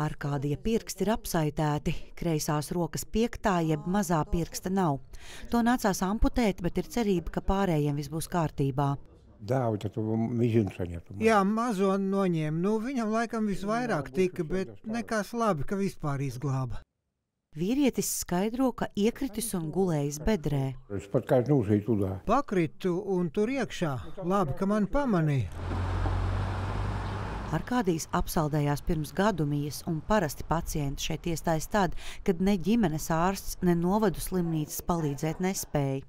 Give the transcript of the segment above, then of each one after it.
Arkādija pirksti ir apsaitēti, kreisās rokas piektā jeb mazā pirksta nav. To nācās amputēt, bet ir cerība, ka pārējiem viss būs kārtībā. Dāvu tad mizinu saņemtu. Jā, mazo noņēma. Nu, viņam laikam visvairāk tika, bet nekas labi, ka vispār izglāba. Vīrietis skaidro, ka iekritis un gulējis bedrē. Es pat kā nūsīju tudā. Pakritu un tur iekšā. Labi, ka man pamanīja. Arkādijs apsaldējās pirms gadumijas, un parasti pacienti šeit iestājas tad, kad ne ģimenes ārsts, ne novadu slimnīcas palīdzēt nespēja.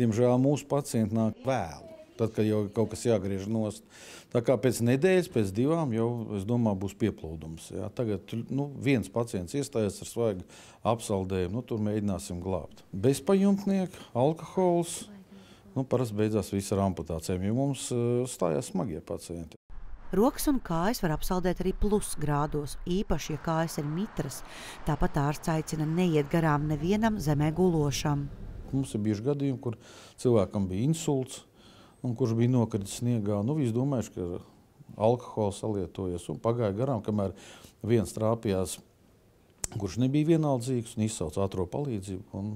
Diemžēl mūsu pacienti nāk vēlu. Tad, kad jau kaut kas jāgriež nost. Tā kā pēc nedēļas, pēc divām jau, es domāju, būs pieplūdums. Jā. Tagad nu, viens pacients iestājas ar svaigu apsaldējumu, nu, tur mēģināsim glābt. Bezpajumtnieki, alkohols, nu, parasti beidzās viss ar amputācijām, jo mums uh, stājās smagie pacienti. Rokas un kājas var apsaldēt arī plusgrādos, īpaši, ja kājas ir mitras. Tāpat ārsts aicina neiet garām nevienam zemē gulošam. Mums ir bijuši gadījumi, kur cilvēkam bija insults, un kurš bija nokritis sniegā. Nu, Visi domājuši, ka alkohols salietojies un pagāja garām, kamēr viens trāpījās, kurš nebija vienaldzīgs un izsauca ātrā palīdzību. Un,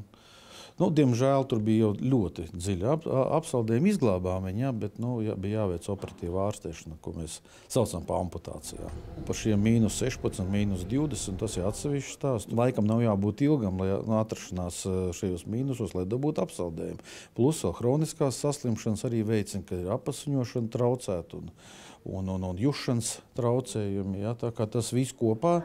nu, diemžēl tur bija jau ļoti dziļi ap, apsaldējumi, izglābām viņu, bet nu, jā, bija jāveic operatīva ārstēšana, ko mēs saucam par amputācijām. Par šiem mīnus 16, mīnus 20, tas ir atsevišķs stāsts. Laikam nav jābūt ilgam, lai nu, atrašanās šajos mīnusos, lai dabūtu apsaldējumu. Plus vēl hroniskās saslimšanas arī veicina, ka ir apasiņošana traucēta un, un, un, un jušanas traucējumi. Jā, tā kā tas viss kopā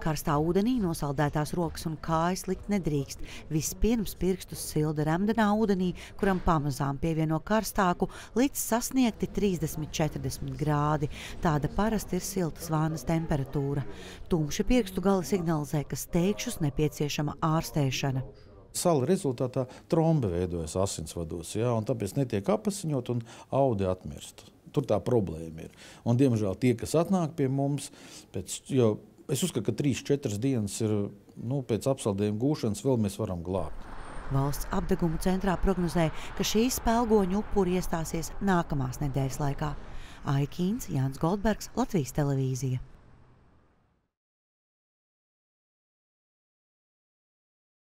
Karstā ūdenī nosaldētās rokas un kājas likt nedrīkst. Vispirms pirkstus silda remdenā ūdenī, kuram pamazām pievieno karstāku, līdz sasniegti 30-40 grādi. Tāda parasti ir siltas vānas temperatūra. Tumši pirkstu gali signalizē, ka steigšus nepieciešama ārstēšana. Sala rezultātā trombe veidojas asinsvados, ja, un tāpēc netiek apasiņot un audi atmirst. Tur tā problēma ir. Un, diemžēl tie, kas atnāk pie mums, pēc, jo Es uzskatu, ka 3-4 dienas ir nu, pēc apsaldējuma gūšanas, vēl mēs varam glābt. Valsts apgabala centrā prognozē, ka šīs spēļgoņu upuri iestāsies nākamās nedēļas laikā. Aikīns Jānis Goldbergs, Latvijas televīzija.